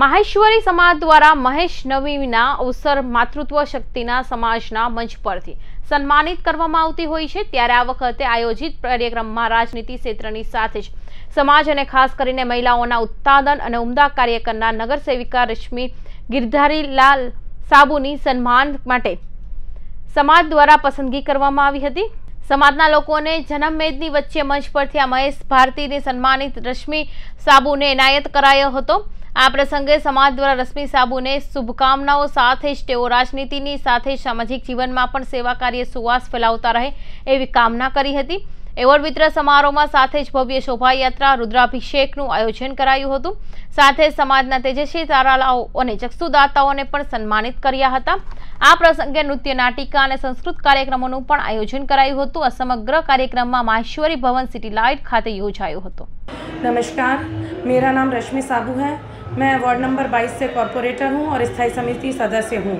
માહેશ્વરી સમાજ દ્વારા મહેશ નવીના અવસર માતૃત્વ શક્તિના સમાજના મંચ પરથી સન્માનિત કરવામાં આવતી હોય છે. ત્યારે આ વખતે આયોજિત કાર્યક્રમમાં રાજનીતિ ક્ષેત્રની સાથે જ સમાજ અને ખાસ કરીને મહિલાઓના ઉત્પાદન અને ઉમદા કાર્ય કરનાર નગરસેવિકા રશ્મિ ગિરધારીલાલ સાબુની સન્માન માટે સમાજ દ્વારા પસંદગી કરવામાં આવી હતી. સમાજના લોકોને જન્મમેદની વચ્ચે મંચ પરથી આ મહેશ ભારતીને સન્માનિત રશ્મિ સાબુને એનાયત કરાયો હતો. આ પ્રસંગે સમાજ દ્વારા રશ્મિ સાબુને શુભકામનાઓ સાથે જ તેઓ રાજનીતિની સાથે સામાજિક જીવનમાં પણ સેવા કાર્ય સુવાસ ફેલાવતા રહે એવી કામના કરી હતી એવોર્ડ વિતરણ સમારોહમાં સાથે જ ભવ્ય શોભાયાત્રા રુદ્રાભિષેકનું આયોજન કરાયું હતું સાથે સમાજના તેજસ્વી તારાલાઓ અને ચક્ષુદાતાઓને પણ સન્માનિત કર્યા હતા આ પ્રસંગે નૃત્ય નાટિકા અને સંસ્કૃત કાર્યક્રમોનું પણ આયોજન કરાયું હતું આ સમગ્ર કાર્યક્રમમાં માહેશ્વરી ભવન સિટી લાઇટ ખાતે યોજાયો હતો નમસ્કાર મેરા નામ રશ્મિ સાબુ હૈ मैं वार्ड नंबर 22 से कॉरपोरेटर हूँ और स्थायी समिति सदस्य हूँ।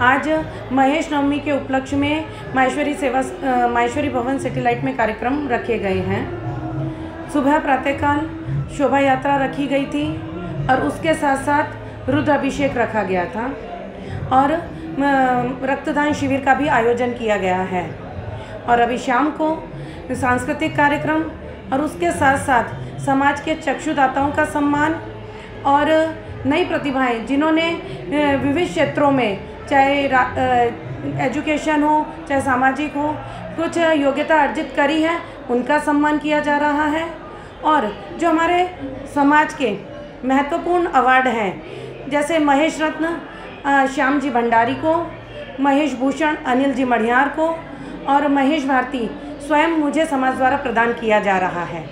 आज महेश नवमी के उपलक्ष्य में माहेश्वरी सेवा माहेश्वरी भवन सेटेलाइट में कार्यक्रम रखे गए हैं। सुबह प्रातःकाल शोभा यात्रा रखी गई थी और उसके साथ साथ रुद्र अभिषेक रखा गया था और रक्तदान शिविर का भी आयोजन किया गया है। और अभी शाम को सांस्कृतिक कार्यक्रम और उसके साथ साथ समाज के चक्षुदाताओं का सम्मान और नई प्रतिभाएँ जिन्होंने विविध क्षेत्रों में, चाहे एजुकेशन हो, चाहे सामाजिक हो, कुछ योग्यता अर्जित करी है, उनका सम्मान किया जा रहा है। और जो हमारे समाज के महत्वपूर्ण अवार्ड हैं, जैसे महेश रत्न श्याम जी भंडारी को, महेश भूषण, अनिल जी मढ़ियार को, और महेश भारती स्वयं मुझे समाज द्वारा प्रदान किया जा रहा है।